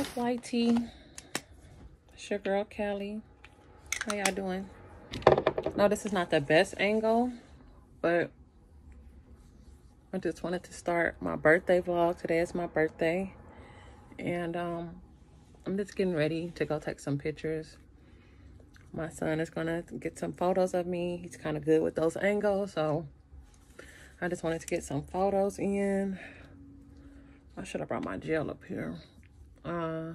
Up, white? It's your girl Cali. How y'all doing? No, this is not the best angle, but I just wanted to start my birthday vlog. Today is my birthday. And um, I'm just getting ready to go take some pictures. My son is gonna get some photos of me. He's kind of good with those angles, so I just wanted to get some photos in. I should have brought my gel up here. Uh,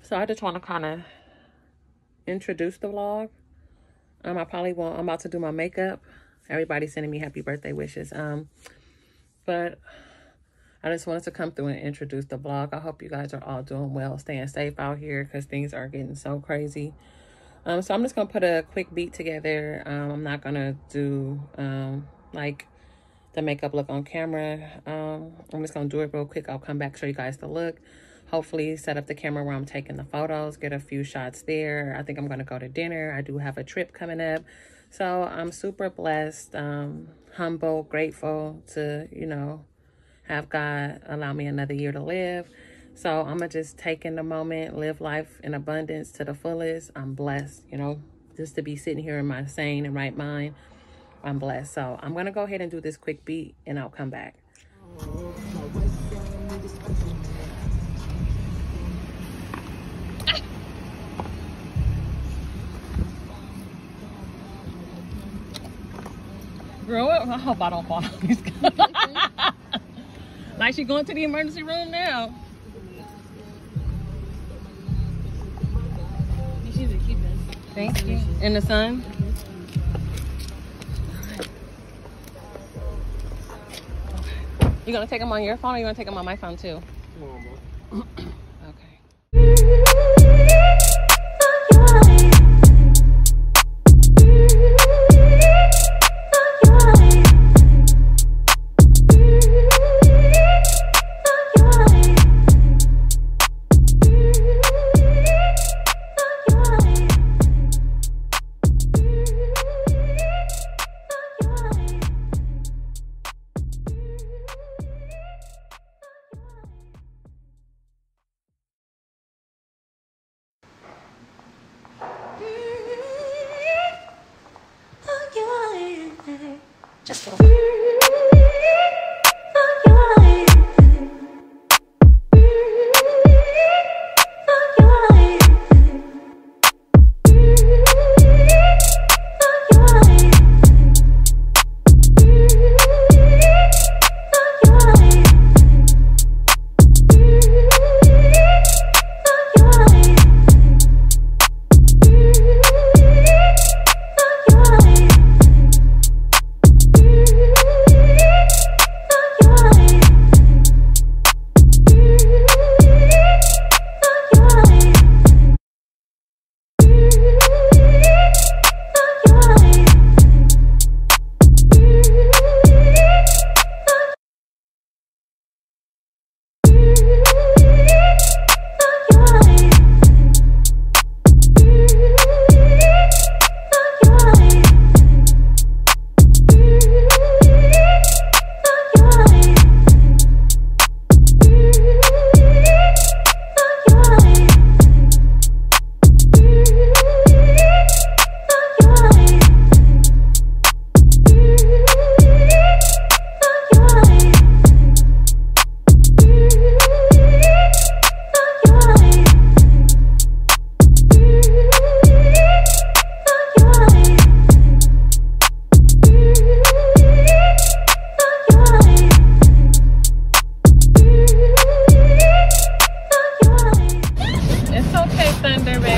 so I just want to kind of introduce the vlog. Um, I probably won't. I'm about to do my makeup. Everybody's sending me happy birthday wishes. Um, but I just wanted to come through and introduce the vlog. I hope you guys are all doing well, staying safe out here because things are getting so crazy. Um, so I'm just gonna put a quick beat together. Um, I'm not gonna do um like the makeup look on camera. Um, I'm just gonna do it real quick. I'll come back show you guys the look. Hopefully set up the camera where I'm taking the photos, get a few shots there. I think I'm gonna go to dinner. I do have a trip coming up. So I'm super blessed, um, humble, grateful to, you know, have God allow me another year to live. So I'm gonna just take in the moment, live life in abundance to the fullest. I'm blessed, you know, just to be sitting here in my sane and right mind. I'm blessed. So I'm gonna go ahead and do this quick beat and I'll come back. Girl, I hope I don't fall off these Like she going to the emergency room now. Thank you. In the sun? You gonna take them on your phone or you gonna take them on my phone too? okay. Thunder.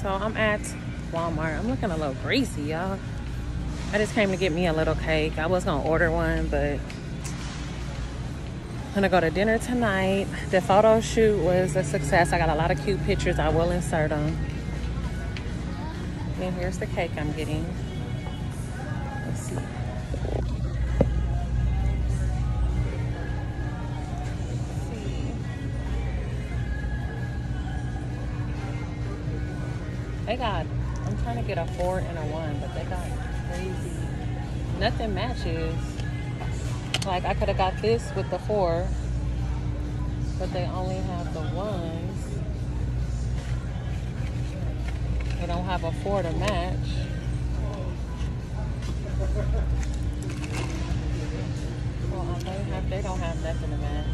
So I'm at Walmart. I'm looking a little greasy, y'all. I just came to get me a little cake. I was gonna order one, but I'm gonna go to dinner tonight. The photo shoot was a success. I got a lot of cute pictures. I will insert them. And here's the cake I'm getting. They got, I'm trying to get a four and a one, but they got crazy. Nothing matches. Like I could have got this with the four, but they only have the ones. They don't have a four to match. Well, they have. They don't have nothing to match.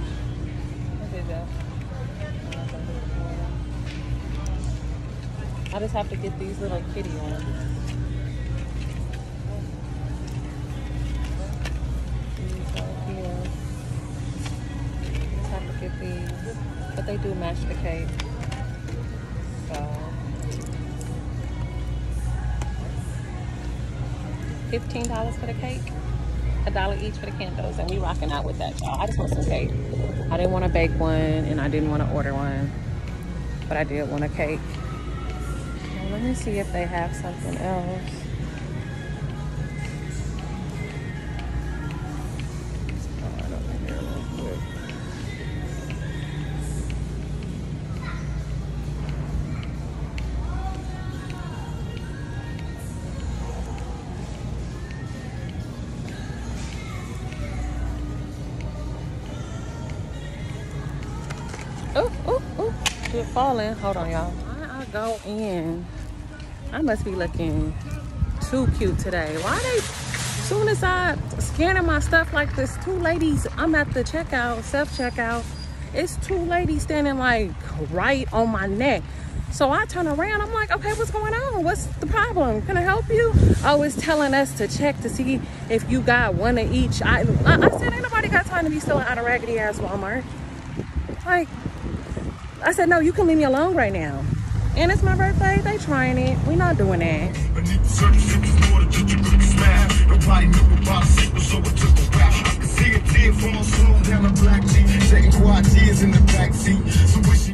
Is that? I just have to get these little kitty ones. Just have to get these. But they do match the cake. So. $15 for the cake. A dollar each for the candles. And we rocking out with that, y'all. I just want some cake. I didn't want to bake one and I didn't want to order one. But I did want a cake. Let me see if they have something else. Oh, oh, oh. Shit falling. Hold on, y'all. Go in? I must be looking too cute today. Why they, soon as I scanning my stuff like this, two ladies, I'm at the checkout, self-checkout. It's two ladies standing like right on my neck. So I turn around, I'm like, okay, what's going on? What's the problem? Can I help you? Oh, it's telling us to check to see if you got one of each. I, I, said, ain't nobody got time to be stealing out of raggedy ass Walmart. Like, I said, no, you can leave me alone right now. And it's my birthday. They trying it. We not doing that. The. I could see a tear from down a black quiet tears in the. So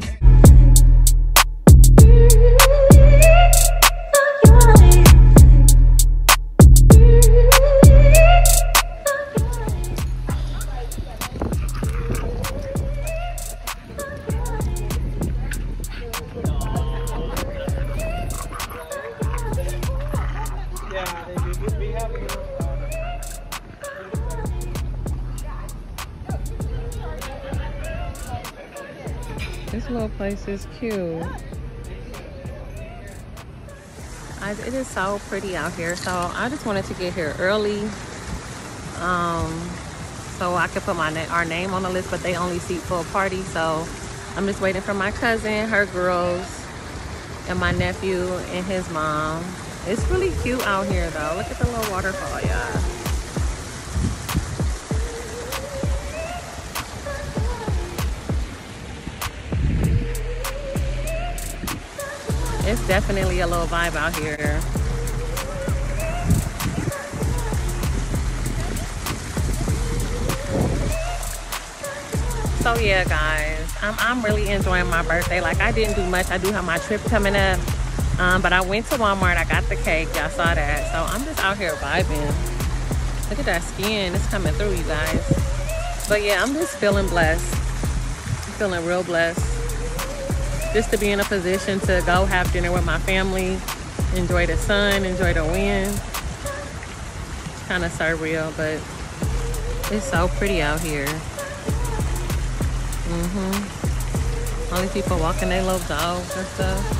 Little place is cute. I, it is so pretty out here. So I just wanted to get here early. Um, so I could put my na our name on the list, but they only seat for a party. So I'm just waiting for my cousin, her girls, and my nephew and his mom. It's really cute out here though. Look at the little waterfall, y'all. It's definitely a little vibe out here. So yeah, guys, I'm, I'm really enjoying my birthday. Like I didn't do much. I do have my trip coming up. Um, but I went to Walmart. I got the cake. Y'all saw that. So I'm just out here vibing. Look at that skin. It's coming through, you guys. But yeah, I'm just feeling blessed. I'm feeling real blessed. Just to be in a position to go have dinner with my family, enjoy the sun, enjoy the wind. It's kind of surreal, but it's so pretty out here. Mm-hmm. These people walking their little dogs and stuff.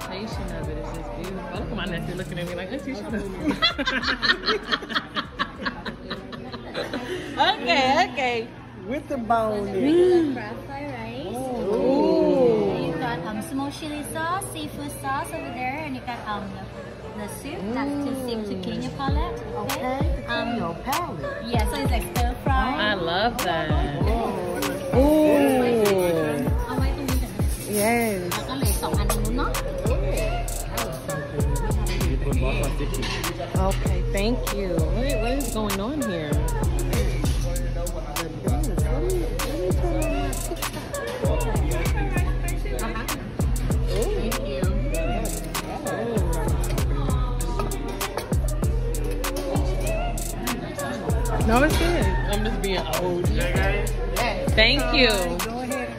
presentation of it is just beautiful. Look at my nephew looking at me like, let's see, okay, okay. With the bone. Mm. Ooh. You got um, chili sauce, seafood sauce over there, and you got um, the, the soup. That's to soup to mm. clean your palate. Okay, um, your palate. Yeah, so it's like stir fry. I love that. Oh. Ooh. Yes. Okay, thank you. What is going on here? No, it's good. I'm just being old. Thank you. Go ahead.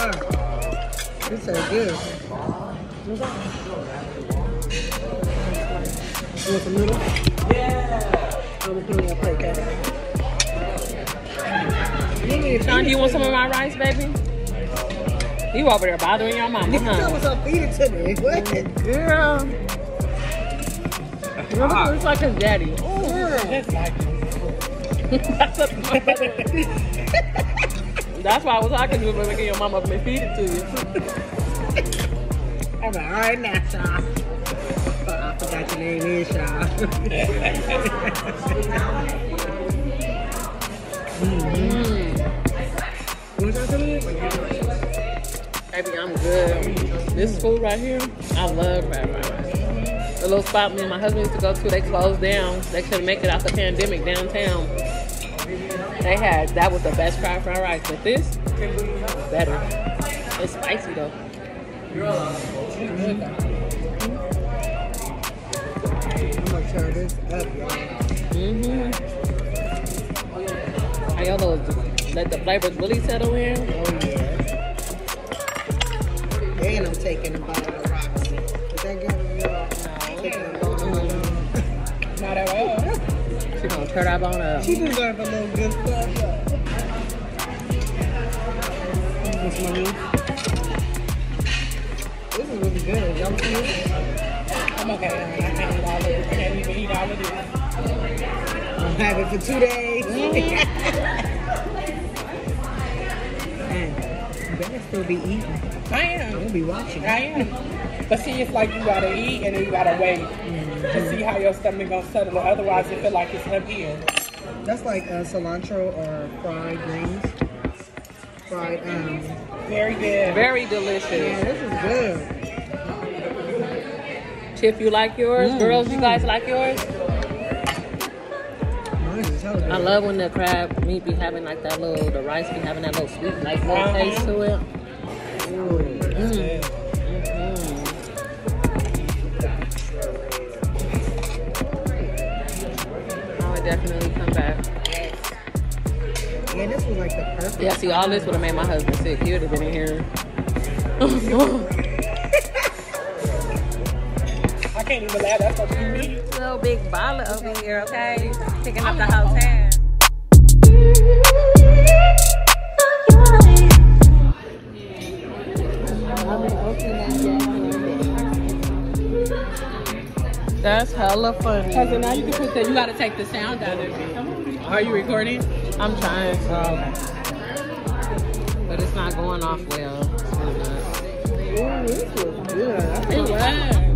Oh, this ain't good. You want some noodles? Yeah. I'm gonna put it on your plate, okay? You Sean, do you want some of my rice, baby? You over there bothering your mama, You tell huh? us I'll feed it to me. What? Girl. Remember, looks like his daddy. That's like That's, what my brother- That's why I was talking to you, making your mama up and feed it to you. I'm like, all right now, Shaw. I forgot your name is Shaw. mm-hmm. What's that doing? Baby, I'm good. This food right here, I love fried rice. The little spot me and my husband used to go to, they closed down. They couldn't make it out the pandemic downtown. They had, that was the best fried fried rice. But this, better. It's spicy though. I'm gonna tear this up, y'all. Mm-hmm. How y'all those, let the flavors really settle in? Oh, yeah. And I'm taking a bite of the Roxy. Is that good? Bite. Not at all. She that bone up. She deserves a little good stuff. What's my name? This is really good. Y'all? I'm okay. I can't eat all of it. I can't even eat all of this. I'm having it for two days. Mm-hmm. Man, you better still be eating. I I'm am. gonna be watching. I am. But see, it's like you gotta eat and then you gotta wait to see how your stomach gonna settle. Otherwise, it feel like it's up here. That's like uh, cilantro or fried greens. Fried, um, Very good. Very yeah, delicious. this is good. Chip, you like yours? Girls, you guys like yours? Mine is hella good. I love when the crab meat be having like that little, the rice be having that little sweet, like little Uh-huh. taste to it. Ooh. Definitely come back. Yeah, this was like the perfect. Yeah, see, all this would have made my husband sick. He would have been in here. I can't even laugh. That's what you mean. Little big bottle over here, okay? Picking up the whole tab. That's hella funny. Cause now you can put that. You gotta take the sound down a bit. Are you recording? I'm trying to, Oh. but it's not going off well. It's. Ooh, this was good. It was.